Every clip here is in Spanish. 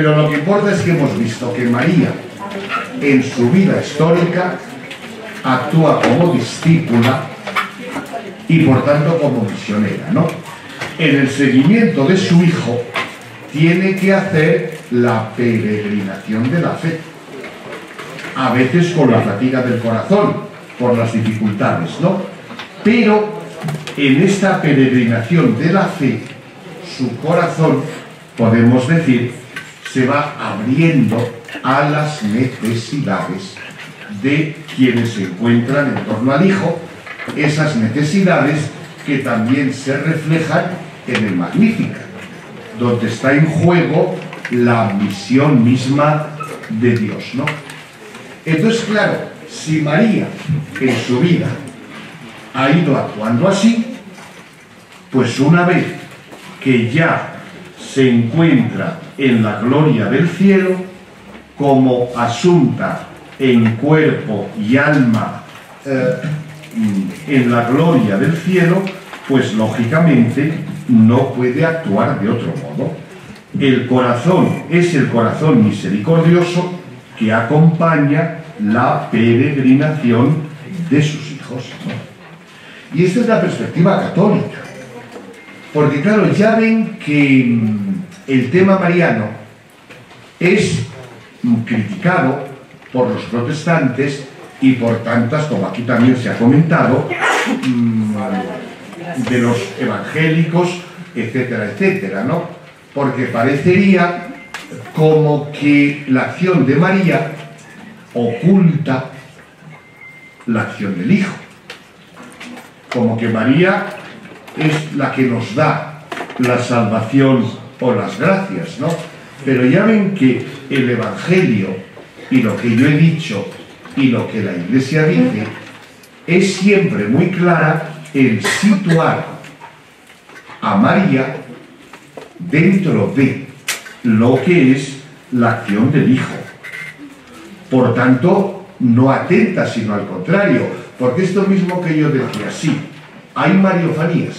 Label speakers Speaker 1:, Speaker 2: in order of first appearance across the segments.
Speaker 1: Pero lo que importa es que hemos visto que María, en su vida histórica, actúa como discípula y por tanto como misionera, ¿no? En el seguimiento de su hijo tiene que hacer la peregrinación de la fe, a veces con la fatiga del corazón, por las dificultades, ¿no? Pero en esta peregrinación de la fe, su corazón, podemos decir, se va abriendo a las necesidades de quienes se encuentran en torno al Hijo, esas necesidades que también se reflejan en el Magnífica, donde está en juego la misión misma de Dios, ¿no? Entonces, claro, si María en su vida ha ido actuando así, pues una vez que ya se encuentra en la gloria del cielo, como asunta en cuerpo y alma eh, en la gloria del cielo, pues lógicamente no puede actuar de otro modo. El corazón es el corazón misericordioso que acompaña la peregrinación de sus hijos. Y esta es la perspectiva católica. Porque claro, ya ven que mm, el tema mariano es criticado por los protestantes y por tantas, como aquí también se ha comentado, mm, de los evangélicos, etcétera, etcétera, ¿no? Porque parecería como que la acción de María oculta la acción del Hijo. Como que María es la que nos da la salvación o las gracias, ¿no? Pero ya ven que el Evangelio y lo que yo he dicho y lo que la Iglesia dice es siempre muy clara el situar a María dentro de lo que es la acción del Hijo. Por tanto, no atenta, sino al contrario, porque esto mismo que yo decía, sí, hay mariofanías,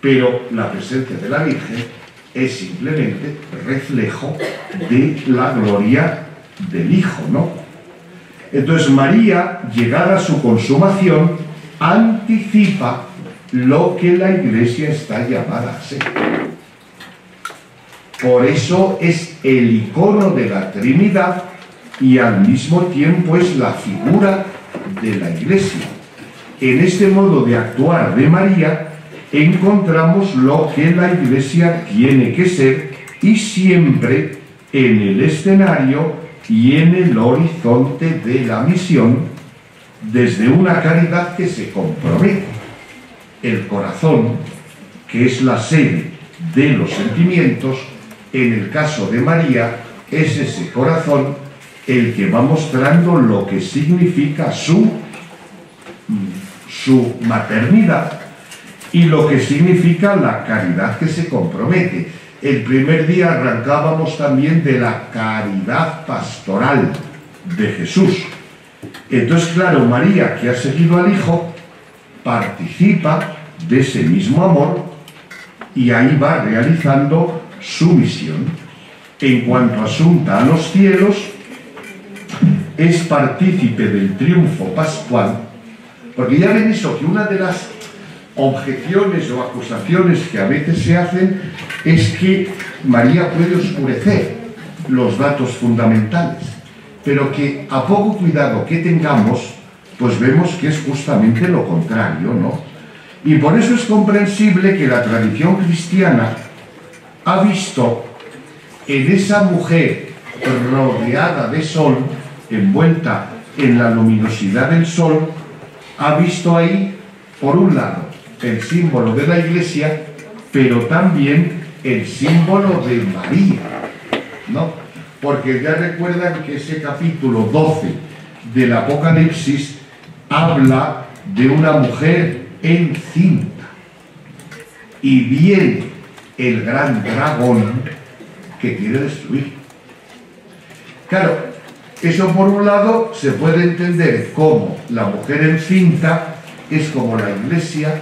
Speaker 1: pero la presencia de la Virgen es simplemente reflejo de la gloria del Hijo, ¿no? Entonces María, llegada a su consumación, anticipa lo que la Iglesia está llamada a ser. Por eso es el icono de la Trinidad y al mismo tiempo es la figura de la Iglesia. En este modo de actuar de María encontramos lo que la Iglesia tiene que ser y siempre en el escenario y en el horizonte de la misión desde una caridad que se compromete. El corazón, que es la sede de los sentimientos, en el caso de María, es ese corazón el que va mostrando lo que significa su, su maternidad y lo que significa la caridad que se compromete. El primer día arrancábamos también de la caridad pastoral de Jesús. Entonces, claro, María, que ha seguido al Hijo, participa de ese mismo amor y ahí va realizando su misión. En cuanto asunta a los cielos, es partícipe del triunfo pascual, porque ya ven eso, que una de las objeciones o acusaciones que a veces se hacen es que María puede oscurecer los datos fundamentales, pero que a poco cuidado que tengamos, pues vemos que es justamente lo contrario, ¿no? Y por eso es comprensible que la tradición cristiana ha visto en esa mujer rodeada de sol, envuelta en la luminosidad del sol, ha visto ahí, por un lado, el símbolo de la iglesia, pero también el símbolo de María, ¿no? Porque ya recuerdan que ese capítulo 12 del Apocalipsis habla de una mujer encinta y viene el gran dragón que quiere destruir. Claro, eso por un lado se puede entender como la mujer encinta es como la iglesia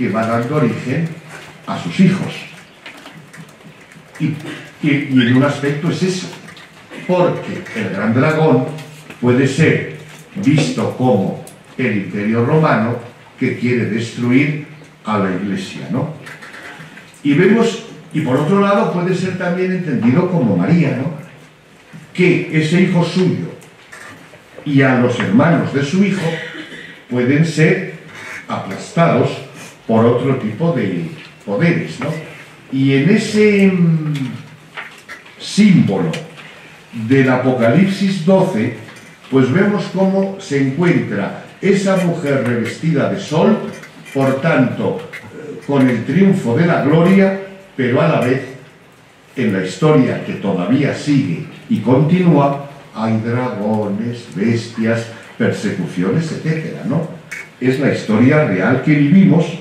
Speaker 1: que va dando origen a sus hijos. Y en un aspecto es eso, porque el gran dragón puede ser visto como el imperio romano que quiere destruir a la iglesia, ¿no? Y vemos, y por otro lado puede ser también entendido como María, ¿no? Que ese hijo suyo y a los hermanos de su hijo pueden ser aplastados por otro tipo de poderes, ¿no? Y en ese mm, símbolo del Apocalipsis 12, pues vemos cómo se encuentra esa mujer revestida de sol, por tanto, eh, con el triunfo de la gloria, pero a la vez, en la historia que todavía sigue y continúa, hay dragones, bestias, persecuciones, etcétera, ¿no? Es la historia real que vivimos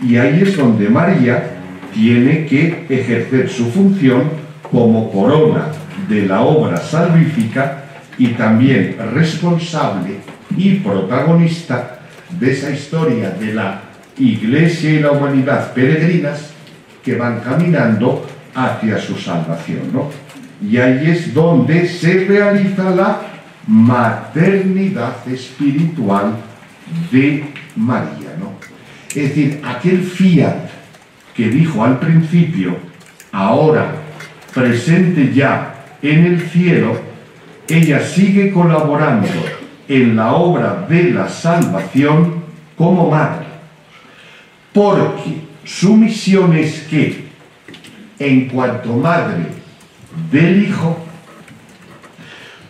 Speaker 1: y ahí es donde María tiene que ejercer su función como corona de la obra salvífica y también responsable y protagonista de esa historia de la Iglesia y la humanidad peregrinas que van caminando hacia su salvación. ¿no? Y ahí es donde se realiza la maternidad espiritual de María. ¿no? Es decir, aquel fiat que dijo al principio, ahora presente ya en el cielo, ella sigue colaborando en la obra de la salvación como madre, porque su misión es que, en cuanto madre del Hijo,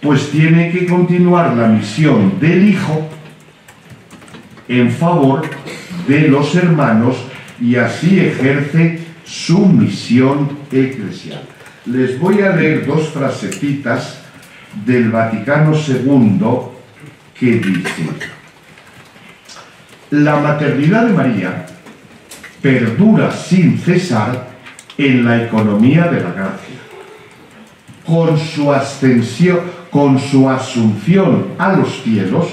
Speaker 1: pues tiene que continuar la misión del Hijo en favor de los hermanos y así ejerce su misión eclesial. Les voy a leer dos frasecitas del Vaticano II que dice, la maternidad de María perdura sin cesar en la economía de la gracia. Con su ascensión, con su asunción a los cielos,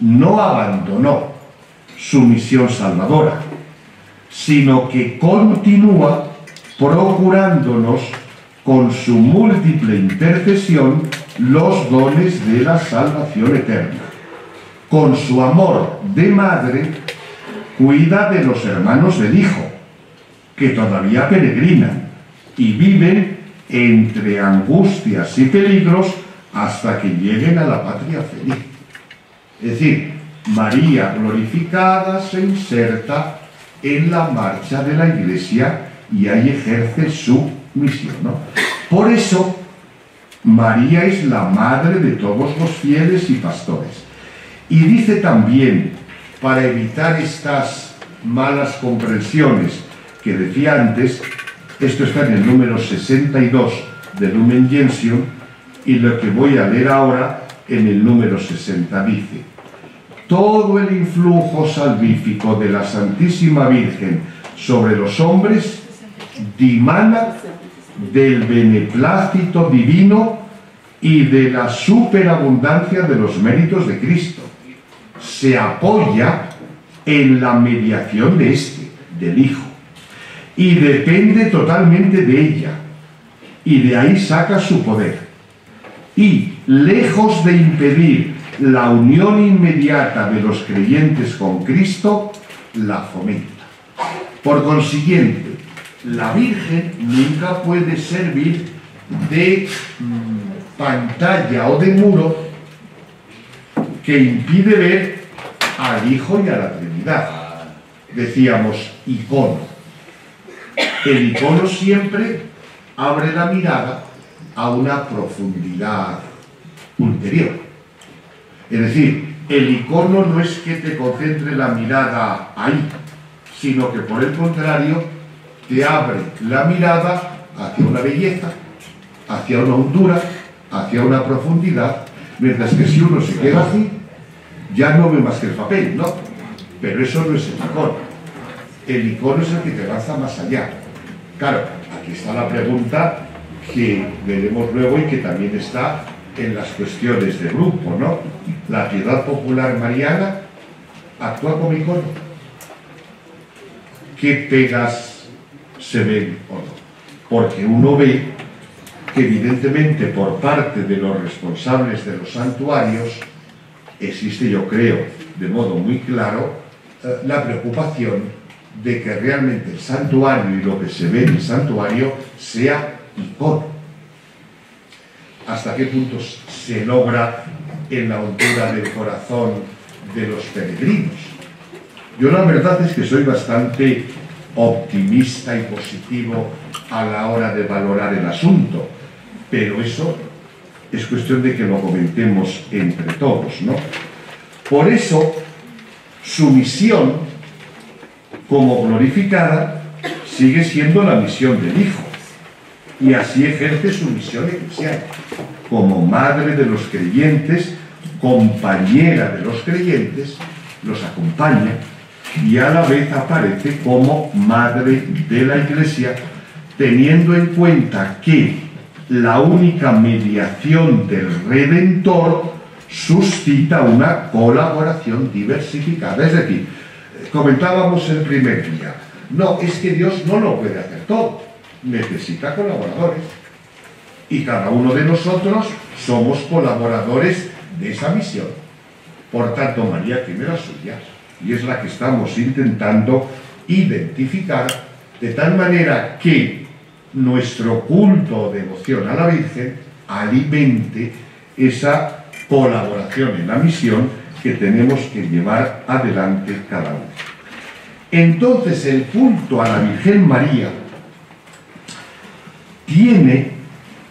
Speaker 1: no abandonó su misión salvadora, sino que continúa procurándonos con su múltiple intercesión los dones de la salvación eterna. Con su amor de madre, cuida de los hermanos del Hijo, que todavía peregrinan y viven entre angustias y peligros hasta que lleguen a la patria feliz. Es decir, María glorificada se inserta en la marcha de la iglesia y ahí ejerce su misión. ¿no? Por eso, María es la madre de todos los fieles y pastores. Y dice también, para evitar estas malas comprensiones que decía antes, esto está en el número 62 de Lumen Gentium, y lo que voy a leer ahora en el número 60 dice, todo el influjo salvífico de la Santísima Virgen sobre los hombres dimana del beneplácito divino y de la superabundancia de los méritos de Cristo. Se apoya en la mediación de este, del Hijo, y depende totalmente de ella, y de ahí saca su poder. Y lejos de impedir la unión inmediata de los creyentes con Cristo, la fomenta. Por consiguiente, la Virgen nunca puede servir de mm, pantalla o de muro que impide ver al Hijo y a la Trinidad. Decíamos icono. El icono siempre abre la mirada a una profundidad ulterior. Es decir, el icono no es que te concentre la mirada ahí, sino que por el contrario te abre la mirada hacia una belleza, hacia una hondura, hacia una profundidad, mientras que si uno se queda así, ya no ve más que el papel, ¿no? Pero eso no es el icono. El icono es el que te lanza más allá. Claro, aquí está la pregunta que veremos luego y que también está en las cuestiones de grupo, ¿no? La piedad popular mariana actúa como icono. ¿Qué pegas se ven o no? porque uno ve que evidentemente por parte de los responsables de los santuarios existe, yo creo, de modo muy claro, eh, la preocupación de que realmente el santuario y lo que se ve en el santuario sea icono. ¿Hasta qué puntos se logra en la altura del corazón de los peregrinos? Yo la verdad es que soy bastante optimista y positivo a la hora de valorar el asunto, pero eso es cuestión de que lo comentemos entre todos, ¿no? Por eso, su misión como glorificada sigue siendo la misión del Hijo, y así ejerce su misión eclesial, como madre de los creyentes, compañera de los creyentes, los acompaña y a la vez aparece como madre de la iglesia, teniendo en cuenta que la única mediación del Redentor suscita una colaboración diversificada. Es decir, comentábamos el primer día, no, es que Dios no lo puede hacer todo, necesita colaboradores. Y cada uno de nosotros somos colaboradores de esa misión. Por tanto, María tiene las suyas y es la que estamos intentando identificar de tal manera que nuestro culto o devoción a la Virgen alimente esa colaboración en la misión que tenemos que llevar adelante cada uno. Entonces el culto a la Virgen María tiene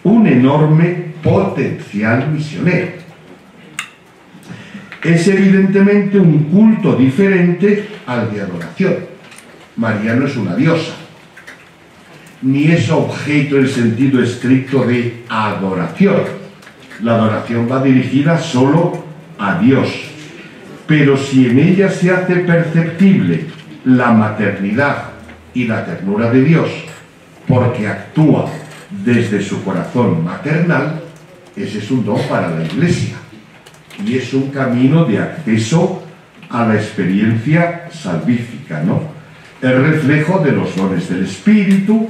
Speaker 1: un enorme potencial misionero es evidentemente un culto diferente al de adoración. María no es una diosa, ni es objeto en sentido estricto de adoración. La adoración va dirigida solo a Dios. Pero si en ella se hace perceptible la maternidad y la ternura de Dios, porque actúa desde su corazón maternal, ese es un don para la Iglesia y es un camino de acceso a la experiencia salvífica, ¿no? El reflejo de los dones del Espíritu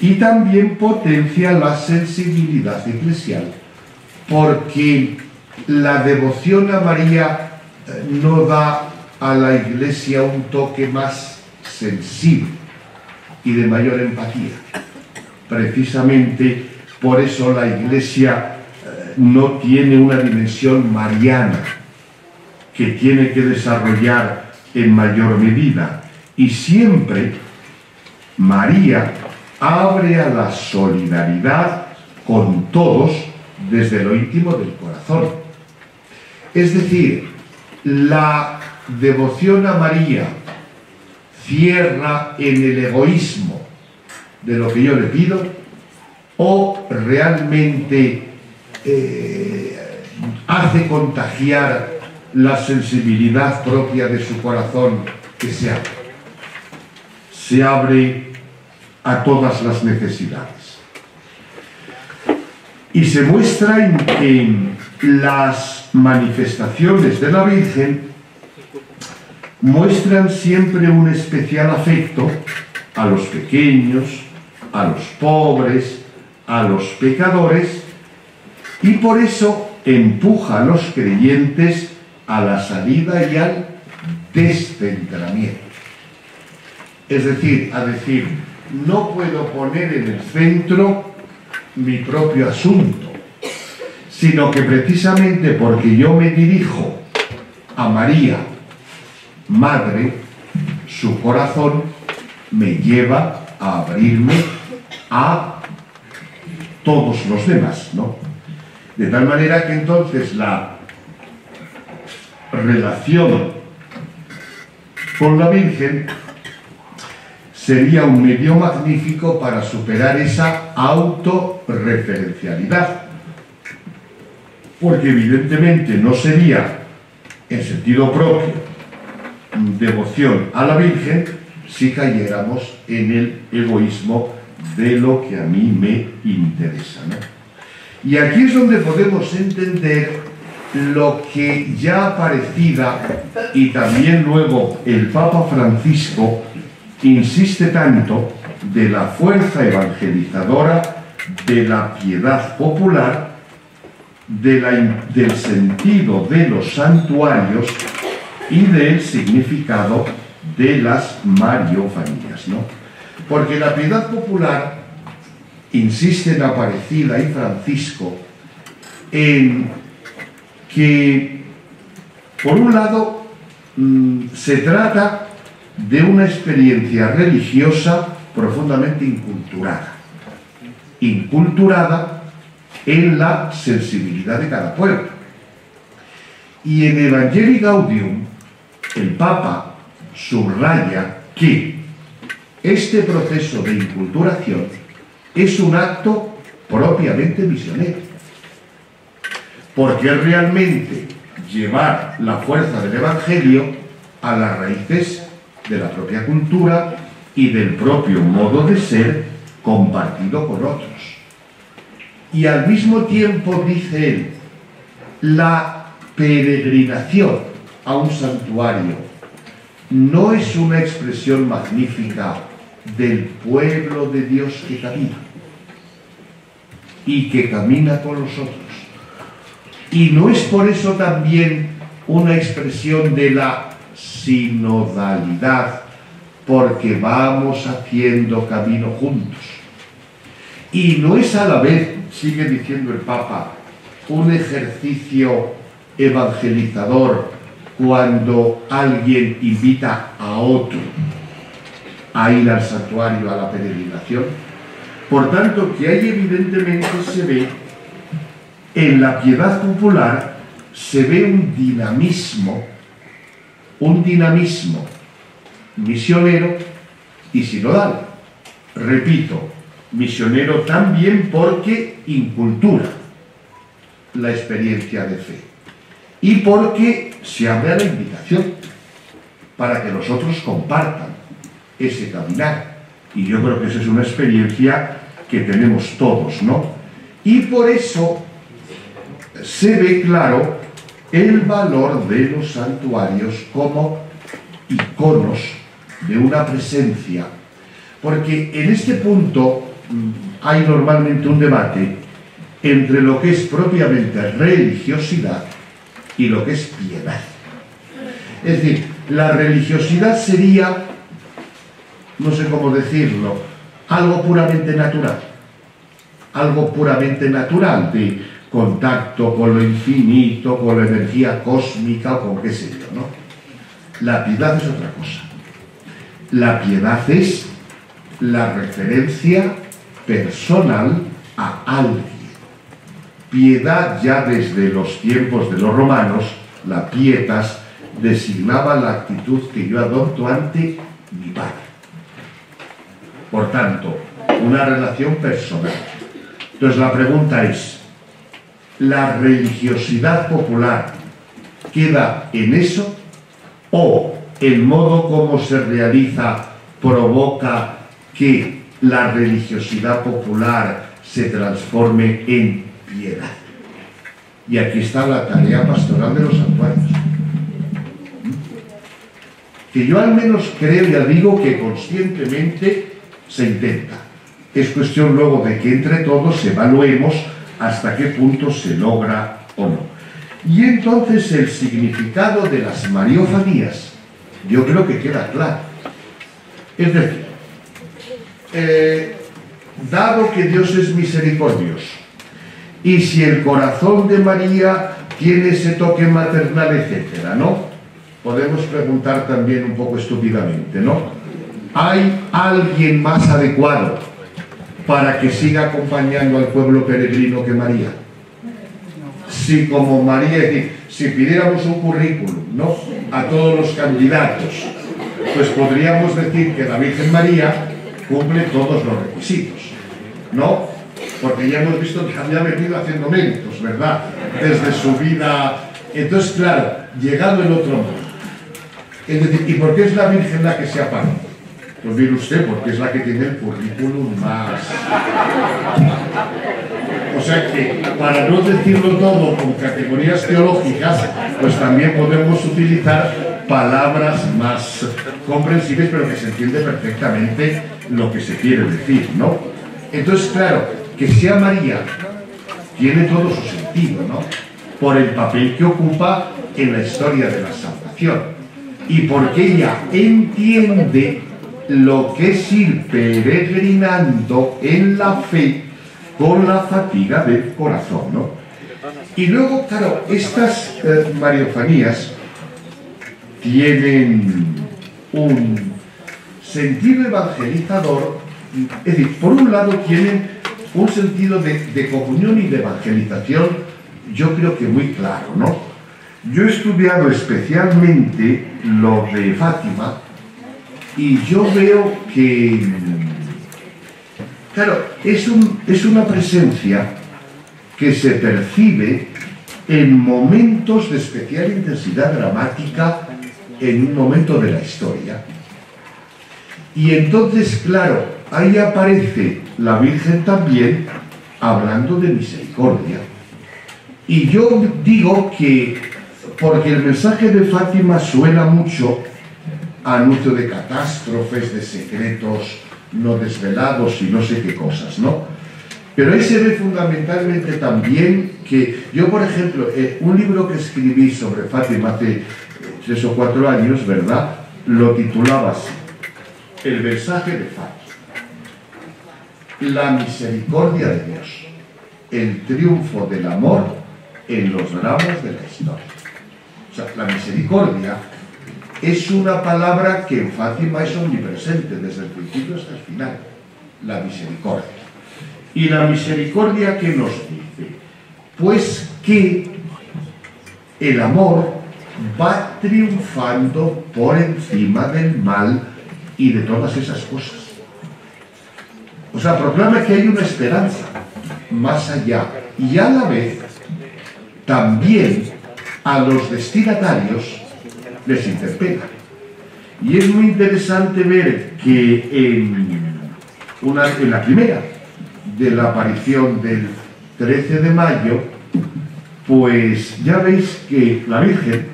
Speaker 1: y también potencia la sensibilidad eclesial, porque la devoción a María eh, no da a la Iglesia un toque más sensible y de mayor empatía. Precisamente por eso la Iglesia no tiene una dimensión mariana que tiene que desarrollar en mayor medida. Y siempre María abre a la solidaridad con todos desde lo íntimo del corazón. Es decir, la devoción a María cierra en el egoísmo de lo que yo le pido o realmente eh, hace contagiar la sensibilidad propia de su corazón que se abre. Se abre a todas las necesidades. Y se muestra en que las manifestaciones de la Virgen muestran siempre un especial afecto a los pequeños, a los pobres, a los pecadores, y por eso empuja a los creyentes a la salida y al descentramiento. Es decir, a decir, no puedo poner en el centro mi propio asunto, sino que precisamente porque yo me dirijo a María, Madre, su corazón me lleva a abrirme a todos los demás, ¿no? De tal manera que entonces la relación con la Virgen sería un medio magnífico para superar esa autorreferencialidad. Porque evidentemente no sería en sentido propio devoción a la Virgen si cayéramos en el egoísmo de lo que a mí me interesa. Y aquí es donde podemos entender lo que ya aparecida y también luego el Papa Francisco insiste tanto de la fuerza evangelizadora de la piedad popular, del sentido de los santuarios y del significado de las mariofanías. ¿no? Porque la piedad popular, insiste en Aparecida y Francisco, en que, por un lado, mm, se trata de una experiencia religiosa profundamente inculturada. Inculturada en la sensibilidad de cada pueblo. Y en Evangelii Gaudium, el Papa subraya que este proceso de inculturación es un acto propiamente misionero. Porque es realmente llevar la fuerza del Evangelio a las raíces de la propia cultura y del propio modo de ser compartido con otros. Y al mismo tiempo, dice él, la peregrinación a un santuario no es una expresión magnífica del pueblo de Dios que camina y que camina con los otros. Y no es por eso también una expresión de la sinodalidad, porque vamos haciendo camino juntos. Y no es a la vez, sigue diciendo el Papa, un ejercicio evangelizador cuando alguien invita a otro a ir al santuario, a la peregrinación. Por tanto, que hay evidentemente se ve en la piedad popular, se ve un dinamismo un dinamismo misionero y sinodal. Repito, misionero también porque incultura la experiencia de fe y porque se abre la invitación para que los otros compartan ese caminar. Y yo creo que esa es una experiencia que tenemos todos, ¿no? Y por eso se ve claro el valor de los santuarios como iconos de una presencia, porque en este punto mm, hay normalmente un debate entre lo que es propiamente religiosidad y lo que es piedad. Es decir, la religiosidad sería, no sé cómo decirlo, algo puramente natural, algo puramente natural de contacto con lo infinito, con la energía cósmica o con qué sé yo, ¿no? La piedad es otra cosa. La piedad es la referencia personal a alguien. Piedad ya desde los tiempos de los romanos, la pietas, designaba la actitud que yo adopto ante mi padre. Por tanto, una relación personal. Entonces la pregunta es, la religiosidad popular queda en eso o el modo como se realiza provoca que la religiosidad popular se transforme en piedad. Y aquí está la tarea pastoral de los santuarios. Que yo al menos creo, ya digo, que conscientemente se intenta. Es cuestión luego de que entre todos evaluemos hasta qué punto se logra o no. Y entonces el significado de las mariofanías, yo creo que queda claro. Es decir, eh, dado que Dios es misericordioso, y si el corazón de María tiene ese toque maternal, etcétera, ¿no? Podemos preguntar también un poco estúpidamente, ¿no? ¿Hay alguien más adecuado para que siga acompañando al pueblo peregrino que María. Si como María, si pidiéramos un currículum ¿no? a todos los candidatos, pues podríamos decir que la Virgen María cumple todos los requisitos, ¿no? Porque ya hemos visto que había venido haciendo méritos, ¿verdad? Desde su vida. Entonces, claro, llegado el otro mundo. ¿y por qué es la Virgen la que se aparta? Pues mire usted, porque es la que tiene el currículum más. O sea que, para no decirlo todo con categorías teológicas, pues también podemos utilizar palabras más comprensibles, pero que se entiende perfectamente lo que se quiere decir, ¿no? Entonces, claro, que sea María tiene todo su sentido, ¿no? Por el papel que ocupa en la historia de la salvación y porque ella entiende lo que es ir peregrinando en la fe con la fatiga del corazón, ¿no? Y luego, claro, estas eh, mariofanías tienen un sentido evangelizador, es decir, por un lado tienen un sentido de, de comunión y de evangelización, yo creo que muy claro, ¿no? Yo he estudiado especialmente lo de Fátima y yo veo que, claro, es, un, es una presencia que se percibe en momentos de especial intensidad dramática en un momento de la historia. Y entonces, claro, ahí aparece la Virgen también hablando de misericordia. Y yo digo que, porque el mensaje de Fátima suena mucho anuncio de catástrofes, de secretos no desvelados y no sé qué cosas, ¿no? Pero ahí se ve fundamentalmente también que yo, por ejemplo, eh, un libro que escribí sobre Fátima hace tres o cuatro años, ¿verdad? Lo titulaba así, El mensaje de Fátima. La misericordia de Dios, el triunfo del amor en los dramas de la historia. O sea, la misericordia es una palabra que en Fátima es omnipresente desde el principio hasta el final. La misericordia. Y la misericordia que nos dice, pues que el amor va triunfando por encima del mal y de todas esas cosas. O sea, proclama que hay una esperanza más allá y a la vez también a los destinatarios les interpela. Y es muy interesante ver que en, una, en la primera, de la aparición del 13 de mayo, pues ya veis que la Virgen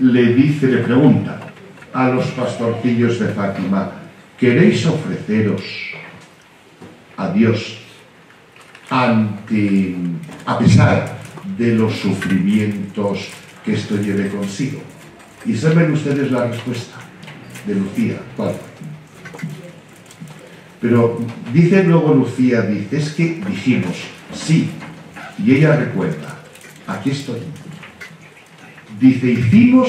Speaker 1: le dice, le pregunta a los pastorcillos de Fátima, ¿queréis ofreceros a Dios ante, a pesar de los sufrimientos que esto lleve consigo? Y saben ustedes la respuesta de Lucía, ¿cuál? Pero dice luego Lucía, dice, es que dijimos, sí, y ella recuerda, aquí estoy. Dice, hicimos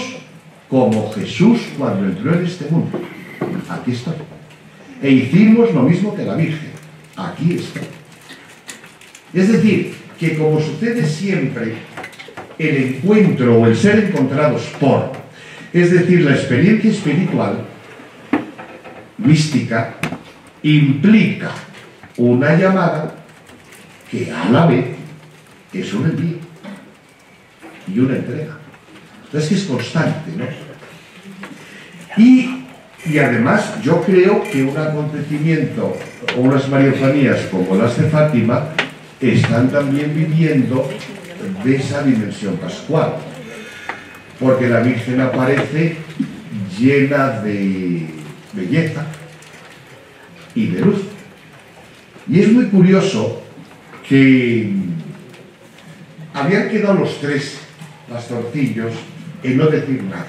Speaker 1: como Jesús cuando entró en este mundo, aquí estoy. E hicimos lo mismo que la Virgen, aquí estoy. Es decir, que como sucede siempre, el encuentro o el ser encontrados por, es decir, la experiencia espiritual, mística, implica una llamada que a la vez es un envío y una entrega. Entonces es constante, ¿no? Y, y además yo creo que un acontecimiento o unas mariofanías como las de Fátima están también viviendo de esa dimensión pascual. Porque la Virgen aparece llena de belleza, y de luz. Y es muy curioso que habían quedado los tres pastorcillos en no decir nada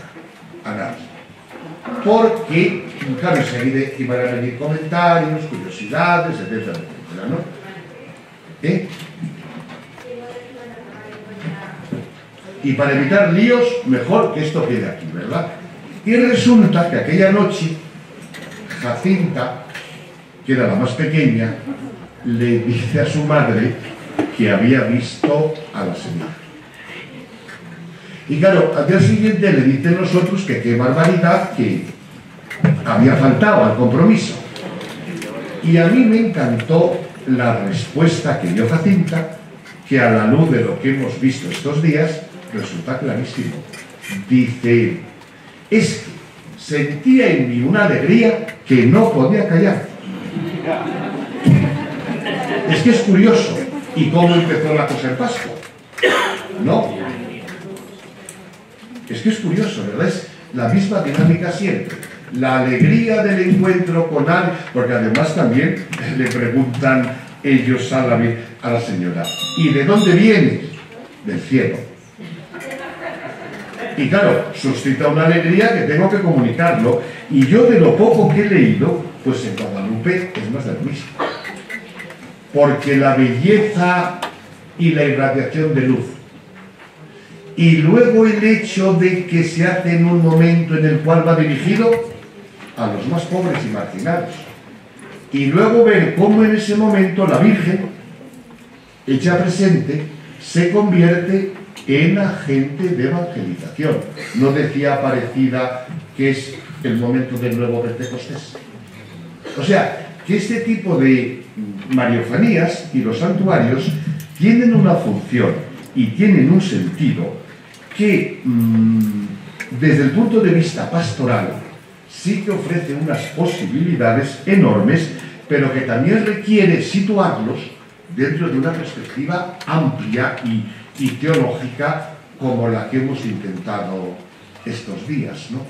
Speaker 1: a nadie. Porque, claro, enseguida iban a venir comentarios, curiosidades, etcétera, etcétera, ¿no? ¿Eh? Y para evitar líos, mejor que esto quede aquí, ¿verdad? Y resulta que aquella noche, Jacinta que era la más pequeña, le dice a su madre que había visto a la señora. Y claro, al día siguiente le dicen los otros que qué barbaridad que había faltado al compromiso. Y a mí me encantó la respuesta que dio Jacinta, que a la luz de lo que hemos visto estos días, resulta clarísimo. Dice, es que sentía en mí una alegría que no podía callar. Es que es curioso. ¿Y cómo empezó la cosa en Pascua? No. Es que es curioso, ¿verdad? Es la misma dinámica siempre. la alegría del encuentro con alguien, porque además también le preguntan ellos a la, a la señora, ¿y de dónde vienes? Del cielo. Y claro, suscita una alegría que tengo que comunicarlo. Y yo de lo poco que he leído, pues en Guadalupe es más del mismo. Porque la belleza y la irradiación de luz y luego el hecho de que se hace en un momento en el cual va dirigido a los más pobres y marginados. Y luego ver cómo en ese momento la Virgen, hecha presente, se convierte en agente de evangelización. No decía Aparecida que es el momento del nuevo Pentecostés. O sea, que este tipo de mariofanías y los santuarios tienen una función y tienen un sentido que mm, desde el punto de vista pastoral sí que ofrece unas posibilidades enormes, pero que también requiere situarlos dentro de una perspectiva amplia y, y teológica como la que hemos intentado estos días. ¿no?